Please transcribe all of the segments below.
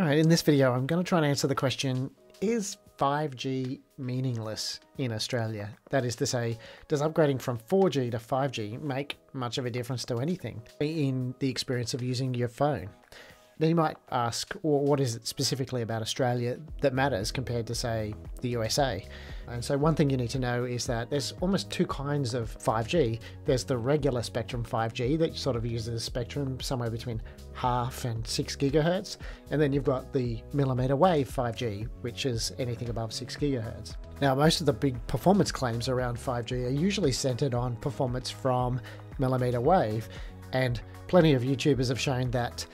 Alright, in this video I'm going to try and answer the question, is 5G meaningless in Australia? That is to say, does upgrading from 4G to 5G make much of a difference to anything in the experience of using your phone? Now you might ask, well, what is it specifically about Australia that matters compared to, say, the USA? And so one thing you need to know is that there's almost two kinds of 5G. There's the regular spectrum 5G that sort of uses a spectrum somewhere between half and six gigahertz, and then you've got the millimeter wave 5G, which is anything above six gigahertz. Now, most of the big performance claims around 5G are usually centered on performance from millimeter wave, and plenty of YouTubers have shown that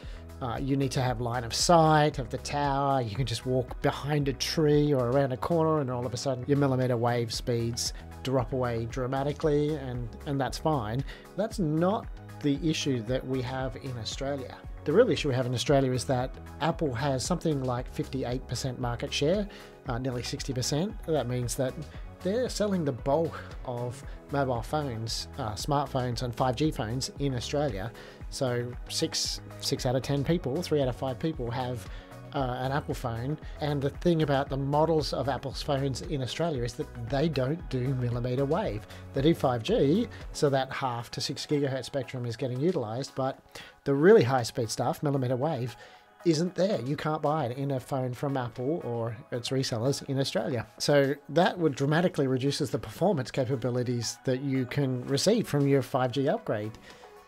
uh, you need to have line of sight of the tower. You can just walk behind a tree or around a corner, and all of a sudden your millimeter wave speeds drop away dramatically, and, and that's fine. That's not the issue that we have in Australia. The real issue we have in Australia is that Apple has something like 58% market share, uh, nearly 60%. That means that they're selling the bulk of mobile phones, uh, smartphones, and 5G phones in Australia. So six six out of ten people, three out of five people have uh, an Apple phone. And the thing about the models of Apple's phones in Australia is that they don't do millimeter wave. They do 5G, so that half to six gigahertz spectrum is getting utilized. But the really high speed stuff, millimeter wave, isn't there. You can't buy it in a phone from Apple or its resellers in Australia. So that would dramatically reduces the performance capabilities that you can receive from your 5G upgrade.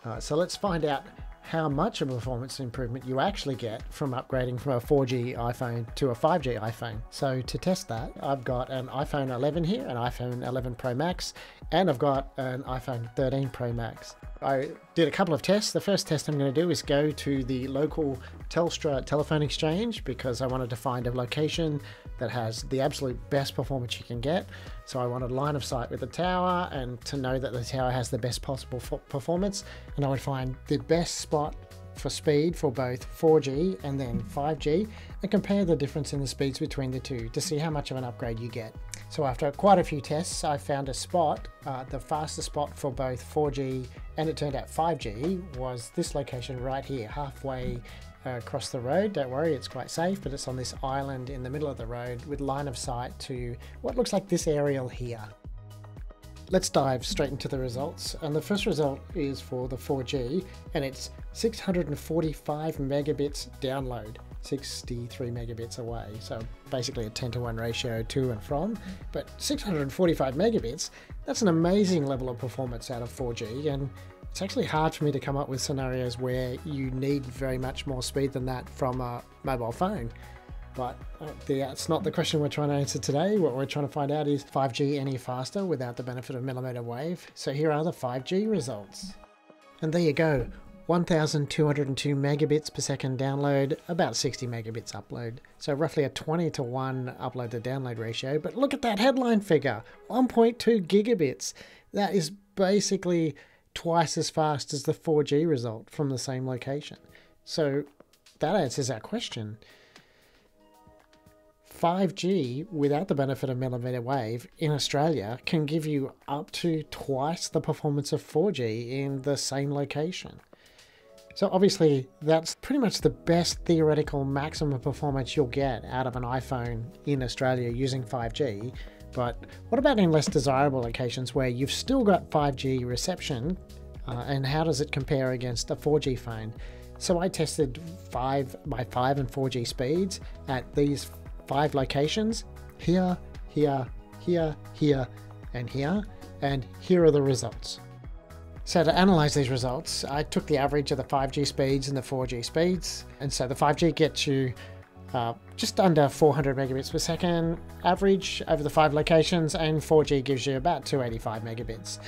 Uh, so let's find out how much of a performance improvement you actually get from upgrading from a 4G iPhone to a 5G iPhone. So to test that, I've got an iPhone 11 here, an iPhone 11 Pro Max, and I've got an iPhone 13 Pro Max. I did a couple of tests. The first test I'm going to do is go to the local Telstra telephone exchange because I wanted to find a location that has the absolute best performance you can get. So I wanted line of sight with the tower and to know that the tower has the best possible performance. And I would find the best spot for speed for both 4G and then 5G and compare the difference in the speeds between the two to see how much of an upgrade you get. So after quite a few tests, I found a spot, uh, the fastest spot for both 4G and it turned out 5G was this location right here, halfway uh, across the road. Don't worry, it's quite safe, but it's on this island in the middle of the road with line of sight to what looks like this aerial here. Let's dive straight into the results. And the first result is for the 4G, and it's 645 megabits download, 63 megabits away. So basically a 10 to 1 ratio to and from. But 645 megabits, that's an amazing level of performance out of 4G. And it's actually hard for me to come up with scenarios where you need very much more speed than that from a mobile phone. But uh, that's not the question we're trying to answer today. What we're trying to find out is 5G any faster without the benefit of millimeter wave. So here are the 5G results. And there you go. 1202 megabits per second download, about 60 megabits upload. So roughly a 20 to 1 upload to download ratio. But look at that headline figure 1.2 gigabits. That is basically twice as fast as the 4G result from the same location. So that answers our question. 5G without the benefit of millimeter wave in Australia can give you up to twice the performance of 4G in the same location. So obviously that's pretty much the best theoretical maximum performance you'll get out of an iPhone in Australia using 5G. But what about in less desirable locations where you've still got 5G reception uh, and how does it compare against a 4G phone? So I tested 5 by 5 and 4G speeds at these five locations here, here, here, here, and here, and here are the results. So to analyze these results, I took the average of the 5G speeds and the 4G speeds, and so the 5G gets you uh, just under 400 megabits per second average over the five locations, and 4G gives you about 285 megabits.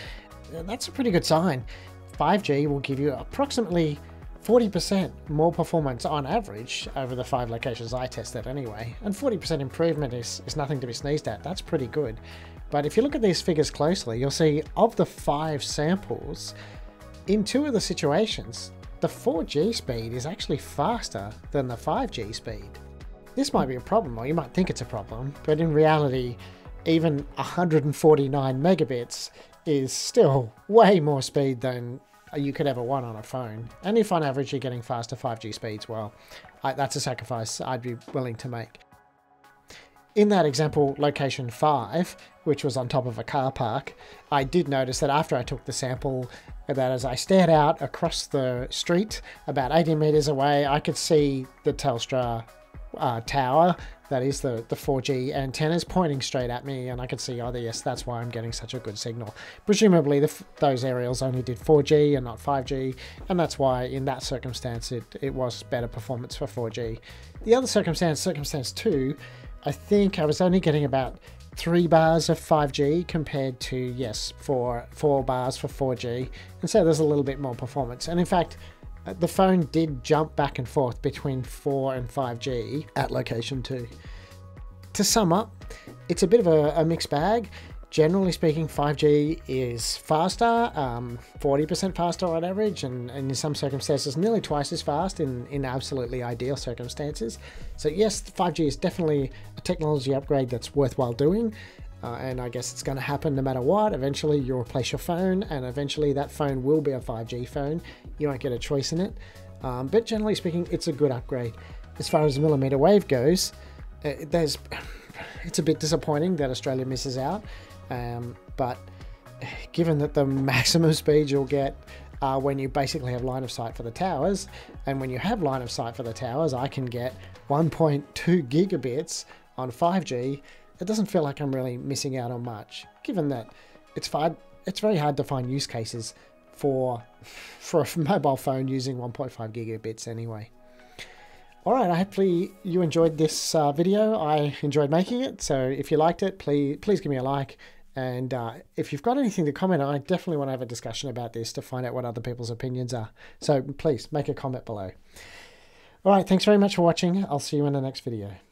That's a pretty good sign. 5G will give you approximately 40% more performance on average over the five locations I tested anyway, and 40% improvement is, is nothing to be sneezed at. That's pretty good. But if you look at these figures closely, you'll see of the five samples, in two of the situations, the 4G speed is actually faster than the 5G speed. This might be a problem, or you might think it's a problem, but in reality, even 149 megabits is still way more speed than you could ever want on a phone. And if on average you're getting faster 5G speeds, well, I, that's a sacrifice I'd be willing to make. In that example, location 5, which was on top of a car park, I did notice that after I took the sample, that as I stared out across the street, about 80 meters away, I could see the Telstra uh, tower, that is the, the 4G antennas pointing straight at me, and I could see, oh, yes, that's why I'm getting such a good signal. Presumably, the, those aerials only did 4G and not 5G, and that's why, in that circumstance, it, it was better performance for 4G. The other circumstance, circumstance 2, I think I was only getting about three bars of 5G compared to, yes, four, four bars for 4G, and so there's a little bit more performance. And in fact, uh, the phone did jump back and forth between 4 and 5G at location 2. To sum up, it's a bit of a, a mixed bag. Generally speaking, 5G is faster, um, 40% faster on average, and, and, in some circumstances, nearly twice as fast in, in absolutely ideal circumstances. So, yes, 5G is definitely a technology upgrade that's worthwhile doing. Uh, and I guess it's going to happen no matter what. Eventually, you'll replace your phone, and eventually, that phone will be a 5G phone. You won't get a choice in it. Um, but generally speaking, it's a good upgrade. As far as millimeter wave goes, uh, there's it's a bit disappointing that Australia misses out. Um, but given that the maximum speed you'll get when you basically have line of sight for the towers, and when you have line of sight for the towers, I can get 1.2 gigabits on 5G it doesn't feel like I'm really missing out on much, given that it's far, it's very hard to find use cases for for a mobile phone using 1.5 gigabits anyway. Alright, I hopefully you enjoyed this uh, video. I enjoyed making it, so if you liked it, please please give me a like. And uh, if you've got anything to comment I definitely want to have a discussion about this to find out what other people's opinions are. So please make a comment below. Alright, thanks very much for watching. I'll see you in the next video.